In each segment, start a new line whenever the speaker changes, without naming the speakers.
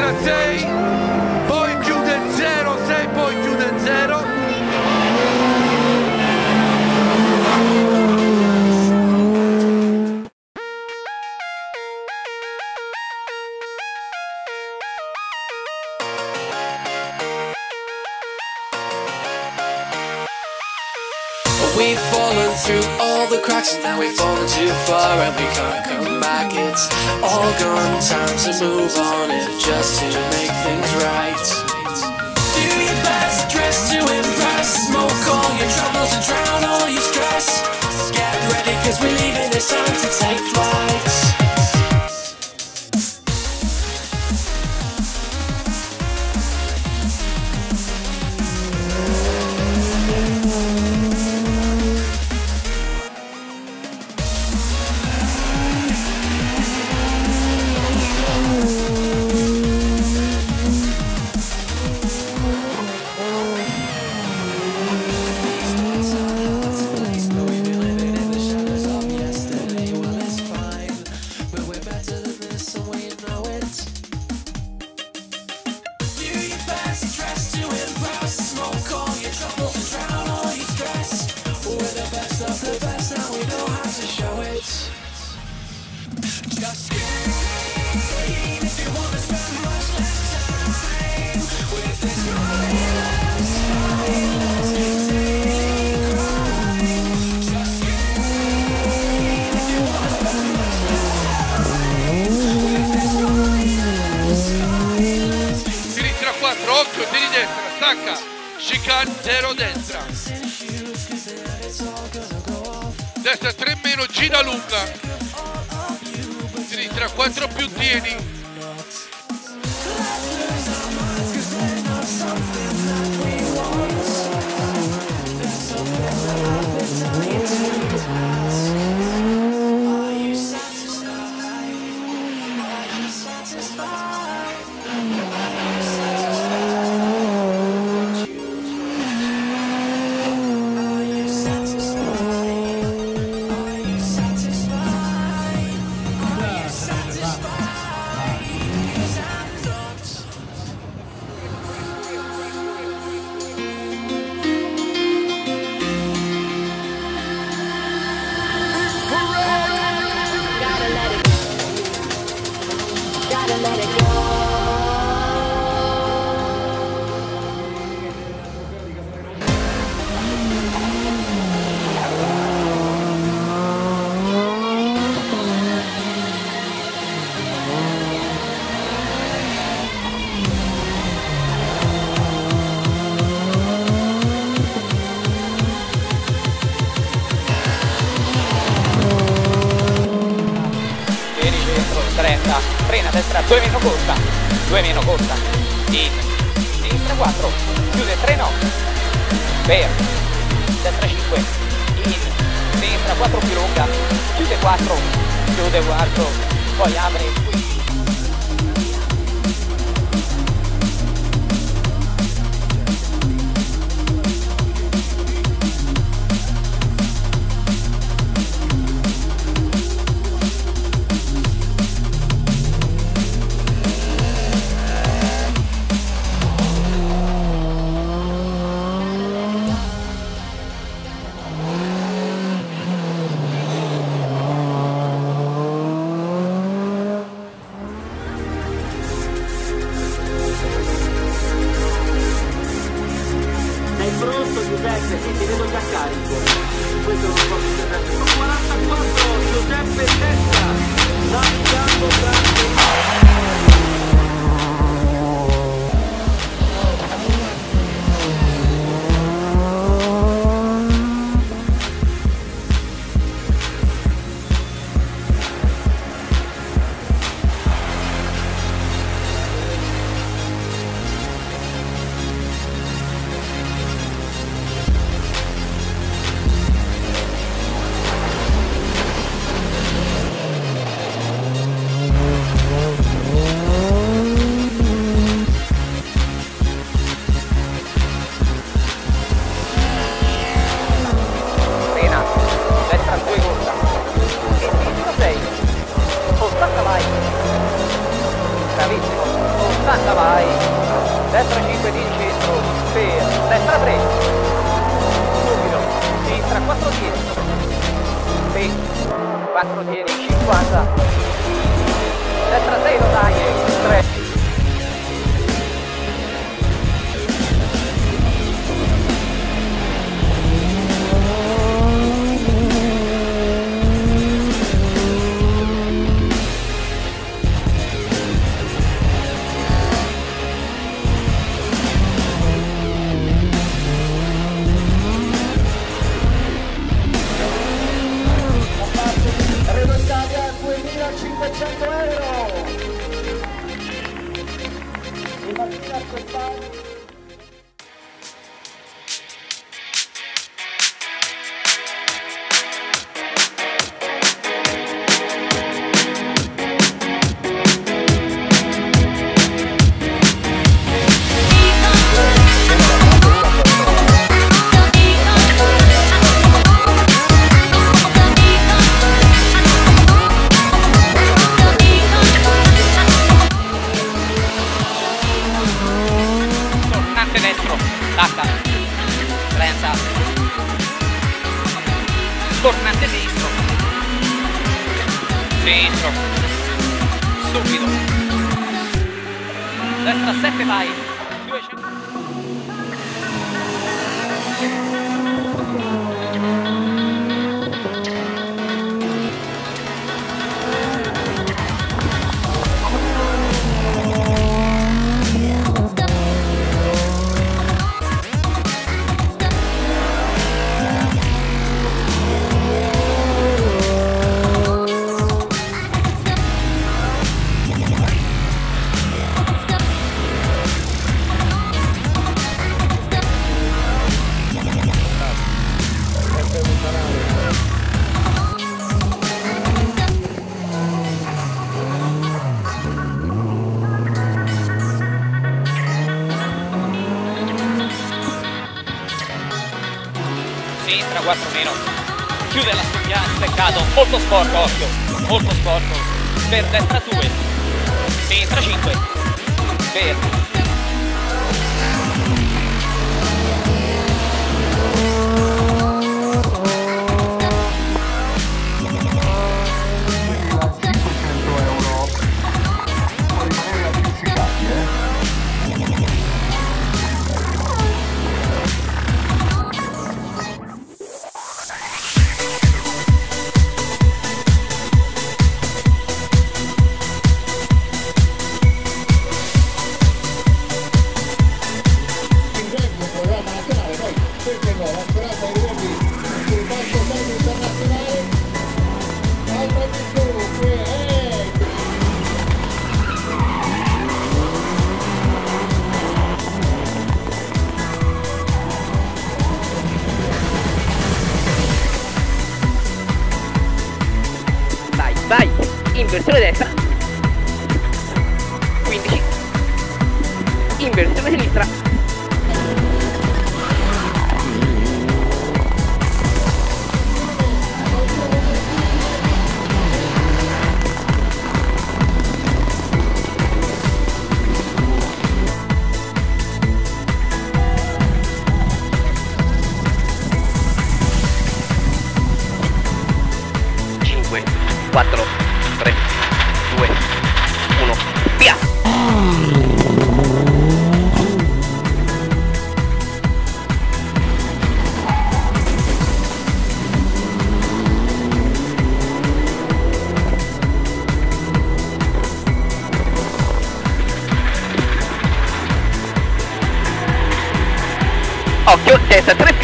Per destra 6, poi chiude 0, 6, poi chiude 0.
We've fallen through all the cracks and now we've fallen too far and we can't come back. It's all gone, time to move on if just to make things right. Do your best, dress to impress, smoke all your troubles and drown all your stress. Get ready cause we're leaving, it's time to take flight.
0 destra. Destra 3 meno, gira lunga. Sinistra 4 più tieni.
2 meno corta, 2 meno corta, in, sinistra 4, chiude 3 no, per, destra 5, in, sinistra 4 più lunga, chiude 4, chiude 4, poi apre destra 3 Subito. Sinistra 4 tieni. 3. 4 tieni. 50. Destra 6 rotaie. dentro stupido destra 7 vai. 4 meno. Chiude la spina peccato molto sporco occhio. Molto sporco. Per destra 2 sinistra 5 per
it.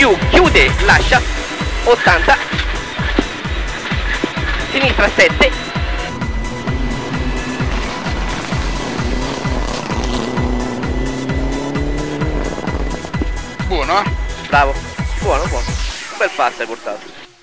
Più, chiude, lascia, 80, sinistra 7,
Buono, eh?
bravo, buono, buono, un bel passo hai portato.